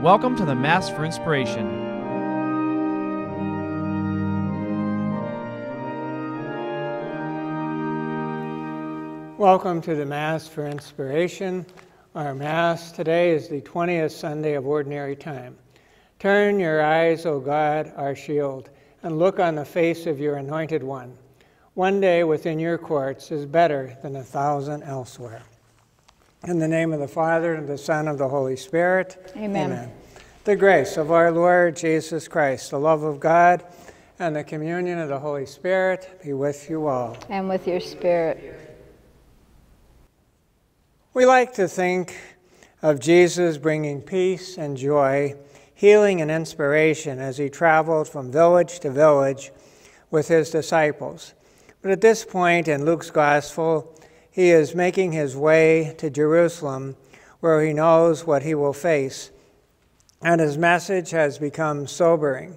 Welcome to the Mass for Inspiration. Welcome to the Mass for Inspiration. Our Mass today is the 20th Sunday of Ordinary Time. Turn your eyes, O God, our shield, and look on the face of your anointed one. One day within your courts is better than a thousand elsewhere. In the name of the Father, and the Son, and of the Holy Spirit. Amen. Amen. The grace of our Lord Jesus Christ, the love of God, and the communion of the Holy Spirit be with you all. And with your spirit. We like to think of Jesus bringing peace and joy, healing and inspiration as he traveled from village to village with his disciples. But at this point in Luke's Gospel, he is making his way to Jerusalem, where he knows what he will face, and his message has become sobering.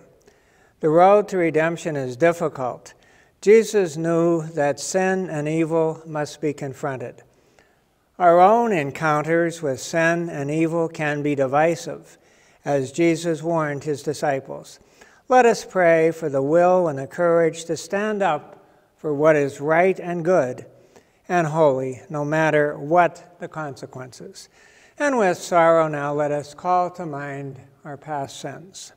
The road to redemption is difficult. Jesus knew that sin and evil must be confronted. Our own encounters with sin and evil can be divisive, as Jesus warned his disciples. Let us pray for the will and the courage to stand up for what is right and good and holy, no matter what the consequences. And with sorrow now, let us call to mind our past sins.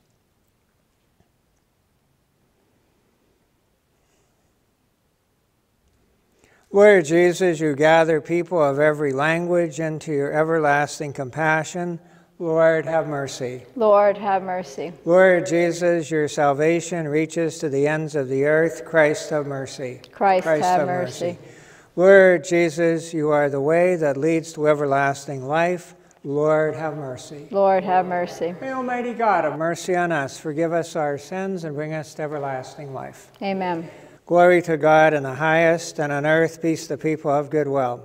Lord Jesus, you gather people of every language into your everlasting compassion. Lord, have mercy. Lord, have mercy. Lord Jesus, your salvation reaches to the ends of the earth. Christ, have mercy. Christ, have mercy. Lord Jesus, you are the way that leads to everlasting life. Lord, have mercy. Lord, have mercy. May Almighty God have mercy on us, forgive us our sins, and bring us to everlasting life. Amen. Glory to God in the highest, and on earth peace to people of good will.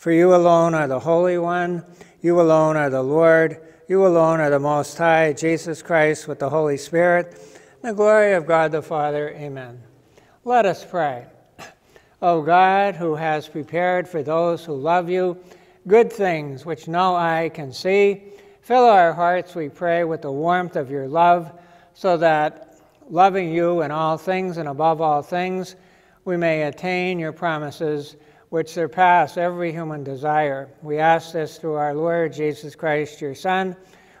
For you alone are the Holy One, you alone are the Lord, you alone are the Most High, Jesus Christ, with the Holy Spirit, the glory of God the Father. Amen. Let us pray. O God, who has prepared for those who love you good things which no eye can see, fill our hearts, we pray, with the warmth of your love, so that, loving you in all things and above all things, we may attain your promises which surpass every human desire. We ask this through our Lord Jesus Christ, your Son,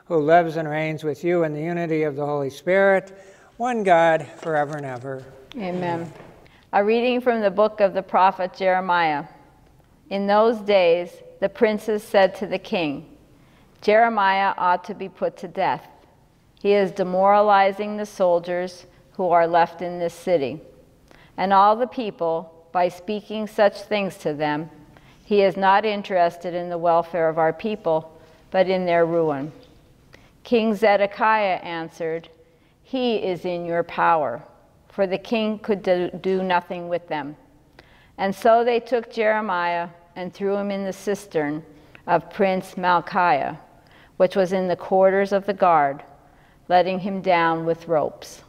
who lives and reigns with you in the unity of the Holy Spirit, one God, forever and ever. Amen. A reading from the book of the prophet Jeremiah. In those days, the princes said to the king, Jeremiah ought to be put to death. He is demoralizing the soldiers who are left in this city. And all the people, by speaking such things to them, he is not interested in the welfare of our people, but in their ruin. King Zedekiah answered, He is in your power for the king could do, nothing with them. And so they took Jeremiah and threw him in the cistern of Prince Malchiah, which was in the quarters of the guard, letting him down with ropes.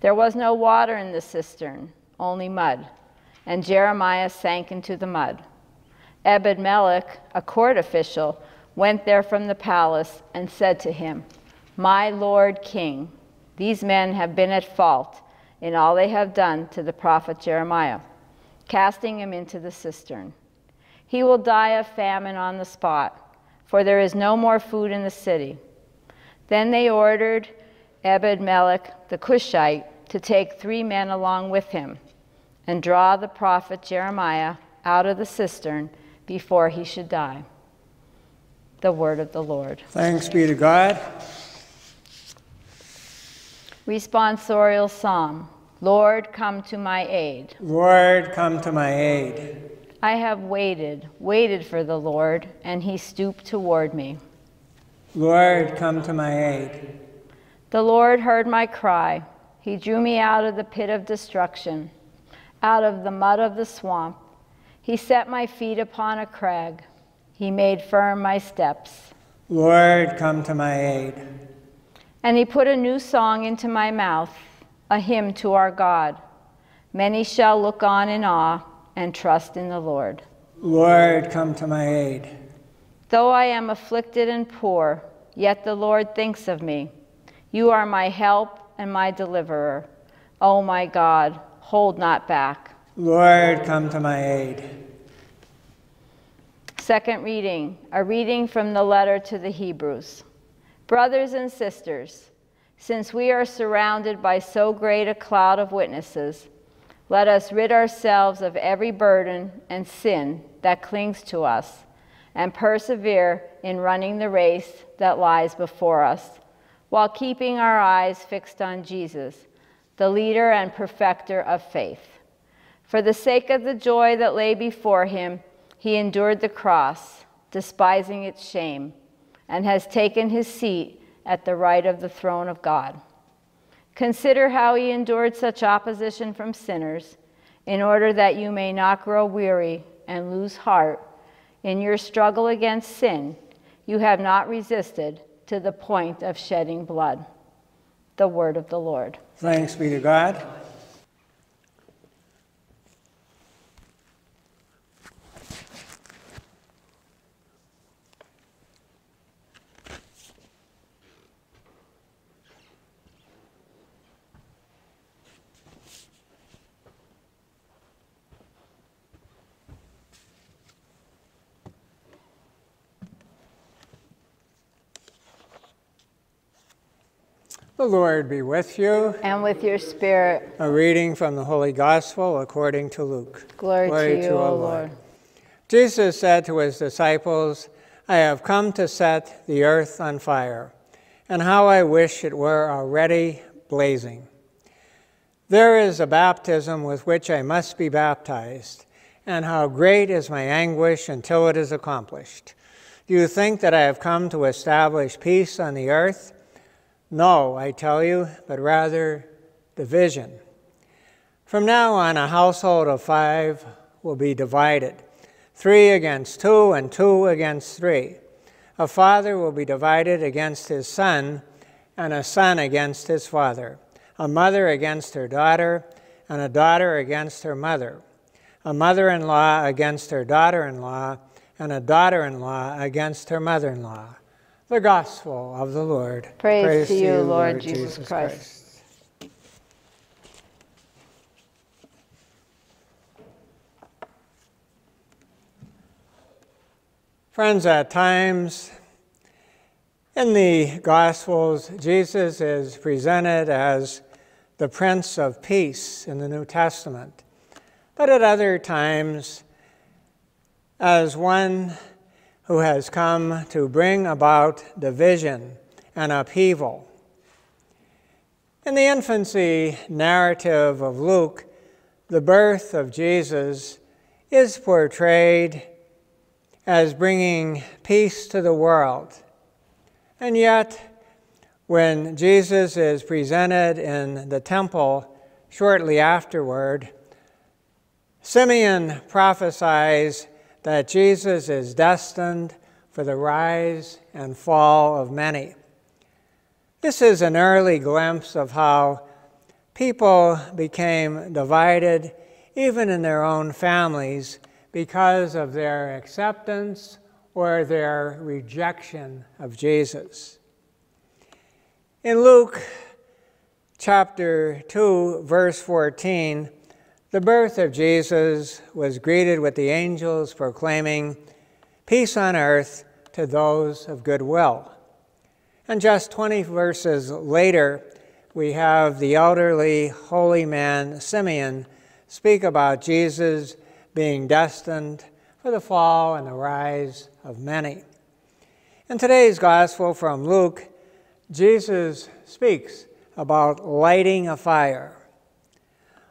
There was no water in the cistern, only mud, and Jeremiah sank into the mud. Ebed Melech, a court official, went there from the palace and said to him, My lord king, these men have been at fault in all they have done to the prophet Jeremiah, casting him into the cistern. He will die of famine on the spot, for there is no more food in the city. Then they ordered Ebed Melech the Cushite to take three men along with him and draw the prophet Jeremiah out of the cistern before he should die. The word of the Lord. Thanks be to God. Responsorial Psalm Lord, come to my aid. Lord, come to my aid. I have waited, waited for the Lord, and he stooped toward me. Lord, come to my aid. The Lord heard my cry. He drew me out of the pit of destruction, out of the mud of the swamp. He set my feet upon a crag. He made firm my steps. Lord, come to my aid. And he put a new song into my mouth, a hymn to our God. Many shall look on in awe and trust in the Lord. Lord, come to my aid. Though I am afflicted and poor, yet the Lord thinks of me. You are my help and my deliverer. O oh my God, hold not back. Lord, come to my aid. Second reading, a reading from the letter to the Hebrews. Brothers and sisters, since we are surrounded by so great a cloud of witnesses, let us rid ourselves of every burden and sin that clings to us and persevere in running the race that lies before us, while keeping our eyes fixed on Jesus, the leader and perfecter of faith. For the sake of the joy that lay before him, he endured the cross, despising its shame, and has taken his seat at the right of the throne of God. Consider how he endured such opposition from sinners, in order that you may not grow weary and lose heart in your struggle against sin. You have not resisted to the point of shedding blood. The word of the Lord. Thanks be to God. Lord be with you. And with your spirit. A reading from the Holy Gospel according to Luke. Glory, Glory to you, O Lord. Lord. Jesus said to his disciples, I have come to set the earth on fire, and how I wish it were already blazing. There is a baptism with which I must be baptized, and how great is my anguish until it is accomplished. Do you think that I have come to establish peace on the earth? No, I tell you, but rather division. From now on, a household of five will be divided three against two, and two against three. A father will be divided against his son, and a son against his father. A mother against her daughter, and a daughter against her mother. A mother in law against her daughter in law, and a daughter in law against her mother in law. The Gospel of the Lord. Praise, Praise to you, Lord, Lord Jesus, Jesus Christ. Christ. Friends, at times in the Gospels, Jesus is presented as the Prince of Peace in the New Testament, but at other times as one who has come to bring about division and upheaval. In the infancy narrative of Luke, the birth of Jesus is portrayed as bringing peace to the world. And yet, when Jesus is presented in the temple shortly afterward, Simeon prophesies that Jesus is destined for the rise and fall of many. This is an early glimpse of how people became divided, even in their own families, because of their acceptance or their rejection of Jesus. In Luke chapter 2, verse 14, the birth of Jesus was greeted with the angels proclaiming, Peace on earth to those of good will. And just 20 verses later, we have the elderly holy man Simeon speak about Jesus being destined for the fall and the rise of many. In today's gospel from Luke, Jesus speaks about lighting a fire.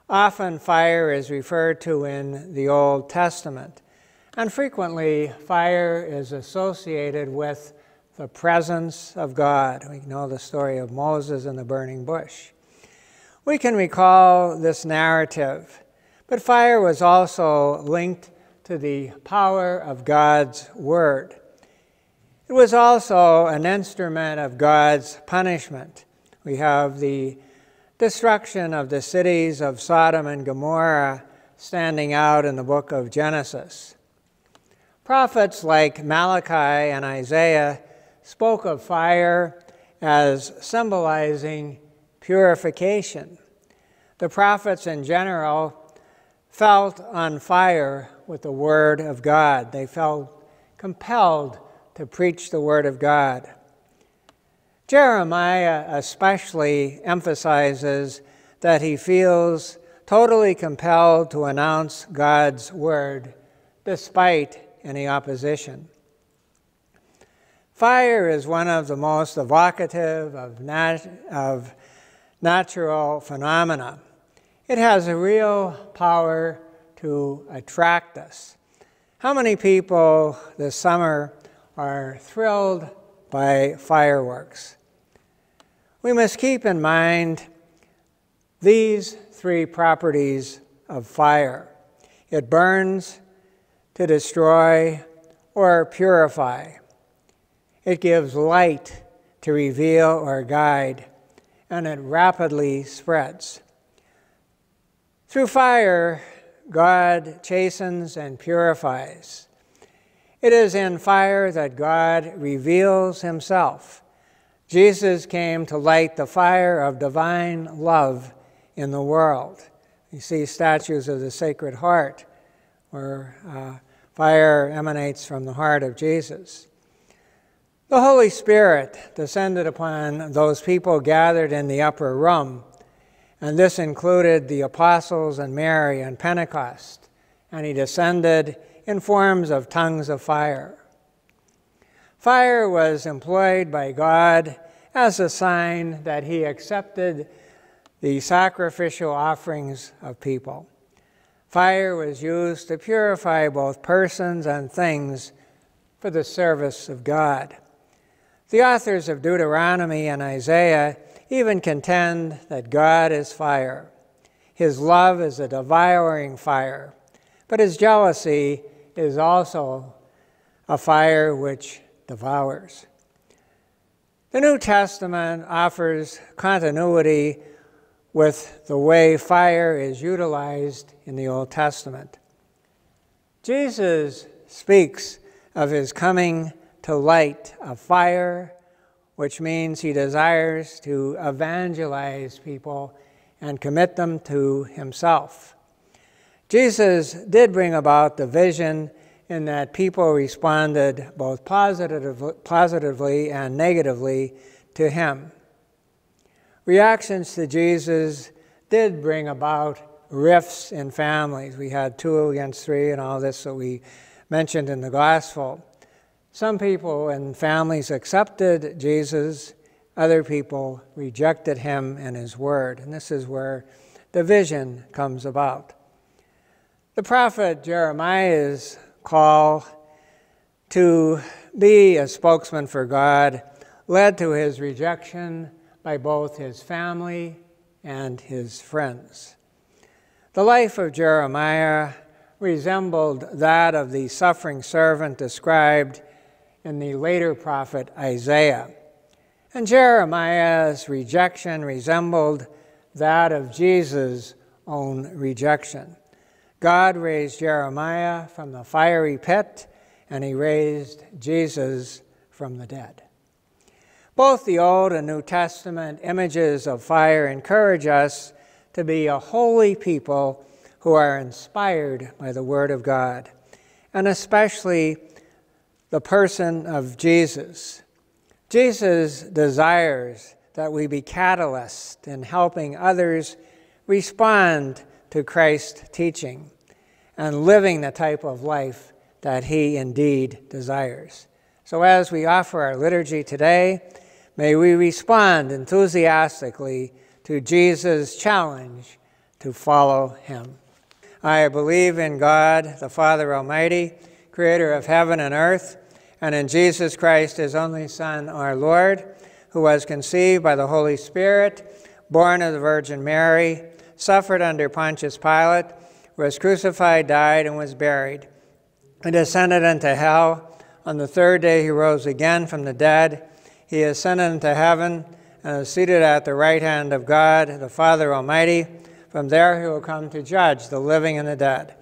Often fire is referred to in the Old Testament And frequently, fire is associated with the presence of God. We know the story of Moses and the burning bush. We can recall this narrative, but fire was also linked to the power of God's Word. It was also an instrument of God's punishment. We have the destruction of the cities of Sodom and Gomorrah standing out in the book of Genesis. Prophets like Malachi and Isaiah spoke of fire as symbolizing purification. The prophets in general felt on fire with the Word of God, they felt compelled to preach the Word of God. Jeremiah especially emphasizes that he feels totally compelled to announce God's Word despite any opposition. Fire is one of the most evocative of, nat- of natural phenomena. It has a real power to attract us. How many people this summer are thrilled by fireworks? We must keep in mind these three properties of fire it burns, to destroy or purify. It gives light to reveal or guide, and it rapidly spreads. Through fire, God chastens and purifies. It is in fire that God reveals himself. Jesus came to light the fire of divine love in the world. You see statues of the Sacred Heart where uh, Fire emanates from the heart of Jesus. The Holy Spirit descended upon those people gathered in the upper room, and this included the apostles and Mary on Pentecost, and he descended in forms of tongues of fire. Fire was employed by God as a sign that he accepted the sacrificial offerings of people. Fire was used to purify both persons and things for the service of God. The authors of Deuteronomy and Isaiah even contend that God is fire. His love is a devouring fire, but his jealousy is also a fire which devours. The New Testament offers continuity with the way fire is utilized in the Old Testament. Jesus speaks of his coming to light a fire, which means he desires to evangelize people and commit them to himself. Jesus did bring about the vision in that people responded both positive, positively and negatively to him reactions to Jesus did bring about rifts in families. We had two against three and all this that we mentioned in the gospel. Some people and families accepted Jesus, other people rejected him and his word. And this is where the division comes about. The prophet Jeremiah's call to be a spokesman for God led to his rejection by both his family and his friends. The life of Jeremiah resembled that of the suffering servant described in the later prophet Isaiah. And Jeremiah's rejection resembled that of Jesus' own rejection. God raised Jeremiah from the fiery pit, and he raised Jesus from the dead. Both the Old and New Testament images of fire encourage us to be a holy people who are inspired by the Word of God, and especially the person of Jesus. Jesus desires that we be catalysts in helping others respond to Christ's teaching and living the type of life that he indeed desires. So, as we offer our liturgy today, May we respond enthusiastically to Jesus' challenge to follow him. I believe in God, the Father Almighty creator of heaven and earth, and in Jesus Christ, his only Son, our Lord, who was conceived by the Holy Spirit, born of the Virgin Mary, suffered under Pontius Pilate, was crucified, died, and was buried. He descended into hell. On the third day, he rose again from the dead. He ascended into heaven and is seated at the right hand of God, the Father Almighty. From there, he will come to judge the living and the dead.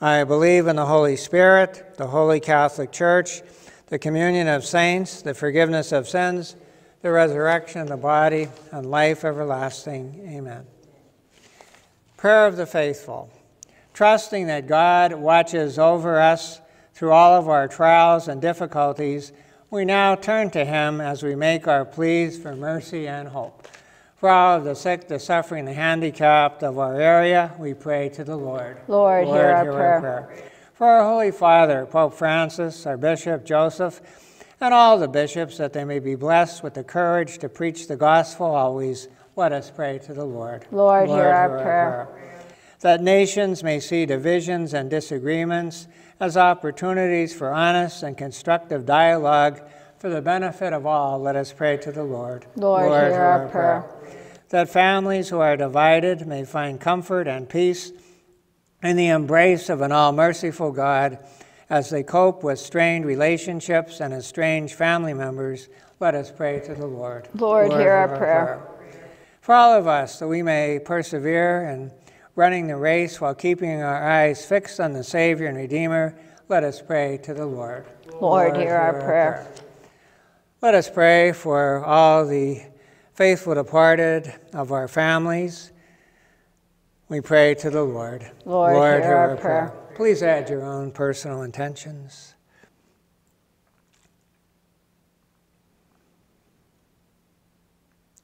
I believe in the Holy Spirit, the Holy Catholic Church, the communion of saints, the forgiveness of sins, the resurrection of the body, and life everlasting. Amen. Prayer of the Faithful. Trusting that God watches over us through all of our trials and difficulties, we now turn to Him as we make our pleas for mercy and hope. For all of the sick, the suffering, the handicapped of our area, we pray to the Lord. Lord, Lord hear, our, hear prayer. our prayer. For our Holy Father, Pope Francis, our Bishop Joseph, and all the bishops, that they may be blessed with the courage to preach the gospel always, let us pray to the Lord. Lord, Lord hear, our, hear prayer. our prayer. That nations may see divisions and disagreements as opportunities for honest and constructive dialogue for the benefit of all, let us pray to the Lord. Lord, Lord hear our prayer. prayer. That families who are divided may find comfort and peace in the embrace of an all merciful God as they cope with strained relationships and estranged family members. Let us pray to the Lord. Lord, Lord hear our, our prayer. prayer. For all of us, that we may persevere in running the race while keeping our eyes fixed on the Savior and Redeemer, let us pray to the Lord. Lord, Lord hear, our, prayer. prayer. Let us pray for all the faithful departed of our families. We pray to the Lord. Lord, Lord hear, hear our, our prayer. prayer. Please add your own personal intentions.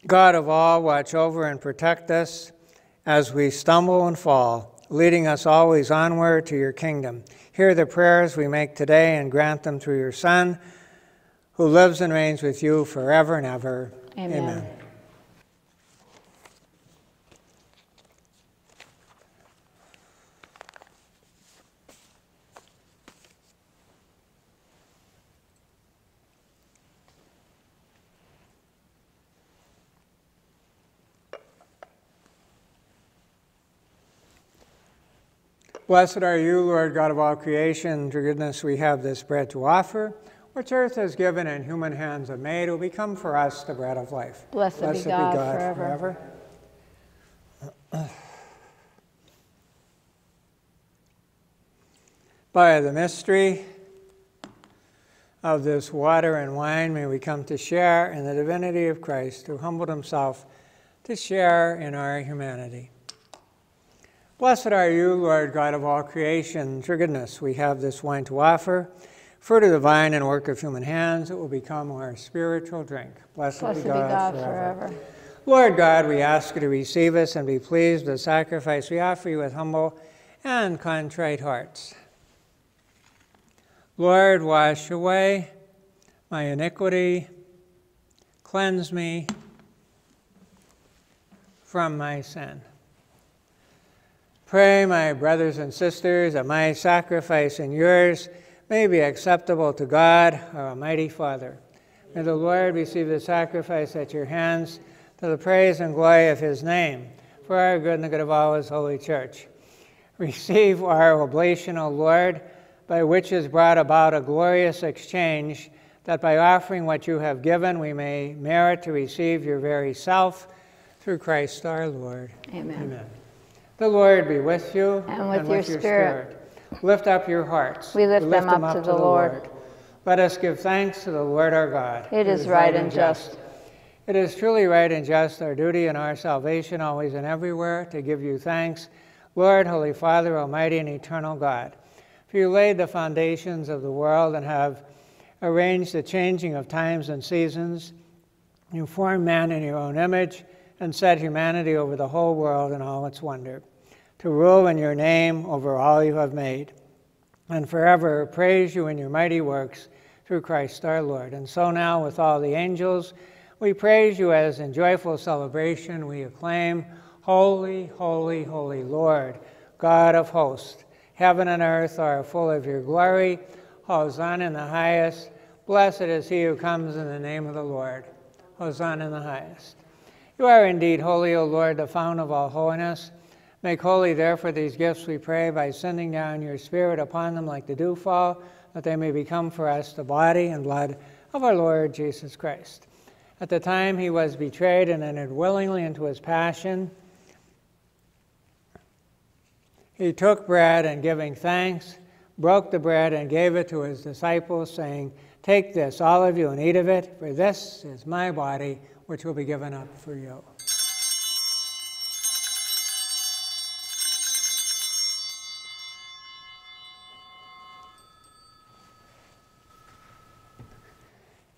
God of all, watch over and protect us as we stumble and fall, leading us always onward to your kingdom. Hear the prayers we make today and grant them through your Son, who lives and reigns with you forever and ever. Amen. Amen. Blessed are you, Lord God of all creation. Through goodness we have this bread to offer, which earth has given and human hands have made. Will become for us the bread of life. Blessed, Blessed be, God be God, forever. forever. By the mystery of this water and wine, may we come to share in the divinity of Christ, who humbled himself to share in our humanity. Blessed are you, Lord God of all creation. Through goodness, we have this wine to offer. Fruit of the vine and work of human hands, it will become our spiritual drink. Blessed, Blessed be God, be God forever. forever. Lord God, we ask you to receive us and be pleased with the sacrifice we offer you with humble and contrite hearts. Lord, wash away my iniquity, cleanse me from my sin. Pray, my brothers and sisters, that my sacrifice and yours may be acceptable to God, our Almighty Father. May the Lord receive the sacrifice at your hands to the praise and glory of his name, for our good and the good of all his holy church. Receive our oblation, O Lord, by which is brought about a glorious exchange, that by offering what you have given, we may merit to receive your very self through Christ our Lord. Amen. Amen. The Lord be with you and with, and with your, your spirit. spirit. Lift up your hearts. We lift, them, up, up, to, the, Lord. Lord. Let us give thanks to the Lord our God. it is, right and just. just. It is truly right and just, our duty and our salvation, always and everywhere, to give you thanks, Lord, Holy Father, Almighty and eternal God. For you laid the foundations of the world and have arranged the changing of times and seasons. You formed man in your own image and set humanity over the whole world and all its wonder to rule in your name over all you have made, and forever praise you in your mighty works through Christ our Lord. And so now, with all the angels, we praise you as in joyful celebration we acclaim, Holy, holy, holy Lord, God of hosts. Heaven and earth are full of your glory. Hosanna in the highest. Blessed is he who comes in the name of the Lord. Hosanna in the highest. You are indeed holy, O Lord, the fount of all holiness. Make holy, therefore, these gifts, we pray, by sending down your Spirit upon them like the dewfall, that they may become for us the body and blood of our Lord Jesus Christ. At the time he was betrayed and entered willingly into his passion, he took bread and giving thanks, broke the bread and gave it to his disciples, saying, Take this, all of you, and eat of it, for this is my body, which will be given up for you.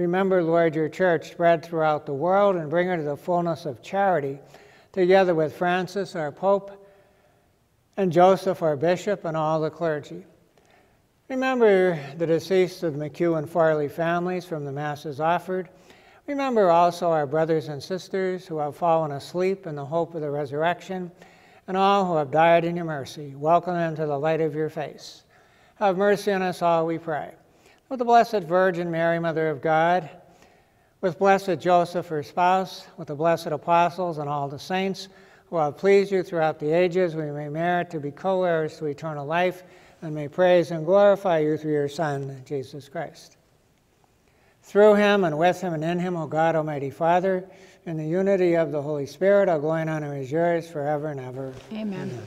Remember, Lord, your church spread throughout the world and bring her to the fullness of charity, together with Francis, our Pope, and Joseph, our Bishop, and all the clergy. Remember the deceased of the McHugh and Farley families from the Masses offered. Remember also our brothers and sisters who have fallen asleep in the hope of the resurrection, and all who have died in your mercy. Welcome them to the light of your face. Have mercy on us all, we pray with the Blessed Virgin Mary, Mother of God, with blessed Joseph, her spouse, with the blessed apostles and all the saints who have pleased you throughout the ages, we may merit to be co heirs to eternal life and may praise and glorify you through your Son, Jesus Christ. Through him and with him and in him, O God, Almighty Father, in the unity of the Holy Spirit, all glory and honor is yours forever and ever. Amen. Amen.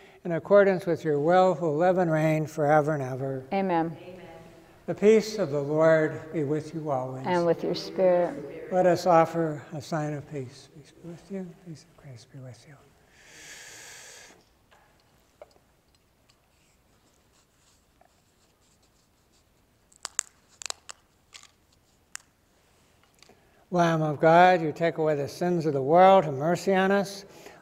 in accordance with your will, who live and reign forever and ever. Amen. The peace of the Lord be with you always. And with your spirit. Let us offer a sign of peace. Peace be with you. Peace of Christ be with you. Lamb of God, you take away the sins of the world, have mercy on us.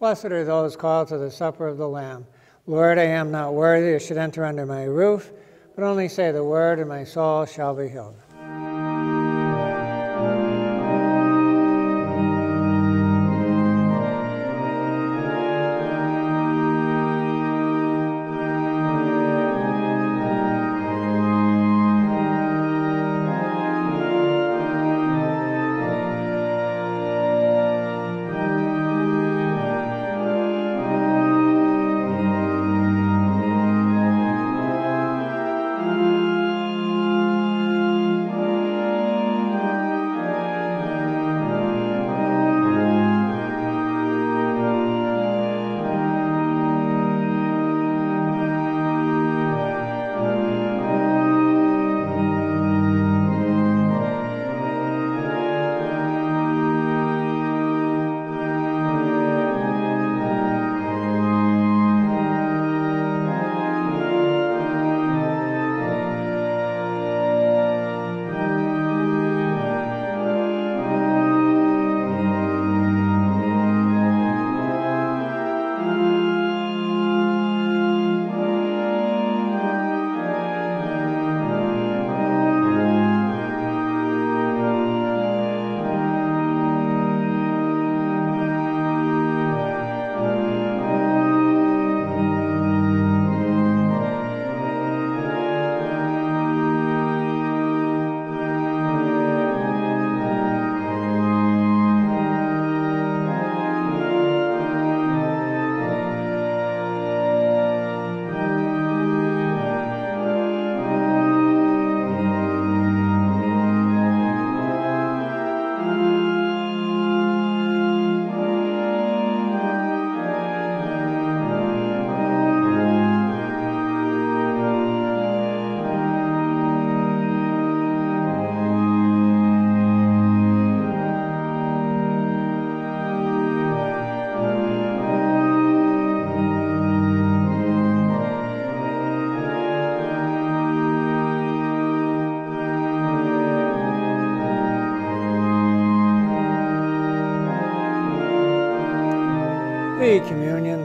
Blessed are those called to the supper of the Lamb. Lord, I am not worthy you should enter under my roof, but only say the word, and my soul shall be healed.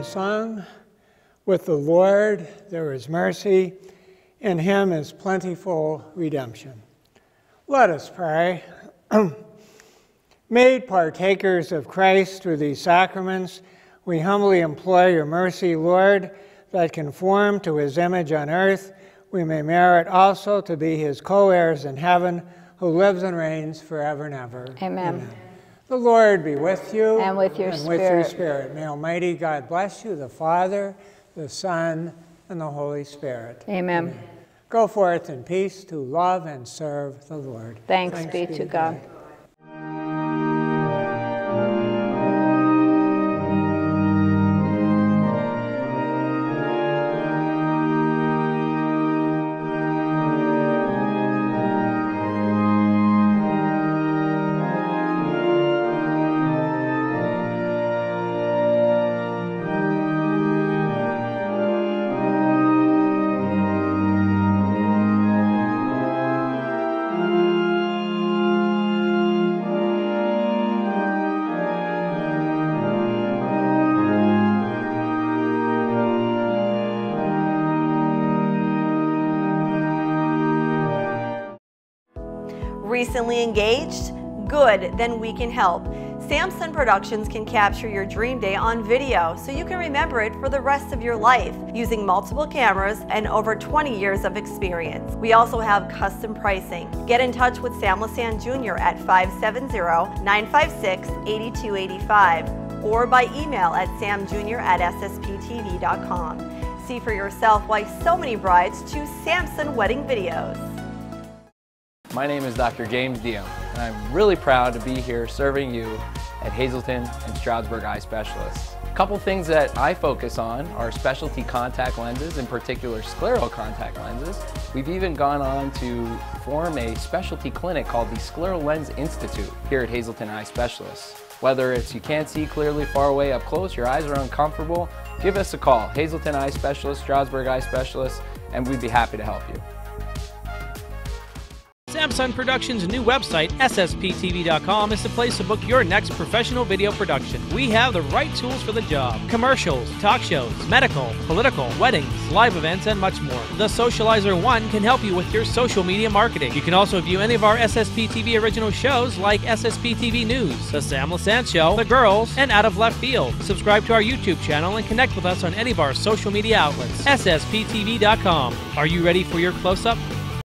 Song With the Lord there is mercy, in him is plentiful redemption. Let us pray. Made partakers of Christ through these sacraments, we humbly implore your mercy, Lord, that conform to his image on earth, we may merit also to be his co heirs in heaven, who lives and reigns forever and ever. Amen. Amen. The Lord be with you. And with your and spirit. with your spirit. May Almighty God bless you, the Father, the Son, and the Holy Spirit. Amen. Amen. Go forth in peace to love and serve the Lord. Thanks, Thanks be, be, to God. God. Recently engaged? Good, then we can help. Sam-Son Productions can capture your dream day on video so you can remember it for the rest of your life using multiple cameras and over 20 years of experience. We also have custom pricing. Get in touch with Sam Lasan Jr. at 570-956-8285 or by email at samjr at ssptv.com. See for yourself why so many brides choose Sam-Son wedding videos. My name is Dr. James Deom, and I'm really proud to be here serving you at Hazleton and Stroudsburg Eye Specialists. A couple things that I focus on are specialty contact lenses, in particular scleral contact lenses. We've even gone on to form a specialty clinic called the Scleral Lens Institute here at Hazleton Eye Specialists. Whether it's you can't see clearly far away up close, your eyes are uncomfortable, give us a call. Hazleton Eye Specialist, Stroudsburg Eye Specialist, and we'd be happy to help you. Sam-Son Productions' new website, SSPTV.com, is the place to book your next professional video production. We have the right tools for the job commercials, talk shows, medical, political, weddings, live events, and much more. The Socializer One can help you with your social media marketing. You can also view any of our SSPTV original shows like SSPTV News, The Sam Lasan Show, The Girls, and Out of Left Field. Subscribe to our YouTube channel and connect with us on any of our social media outlets. SSPTV.com. Are you ready for your close up?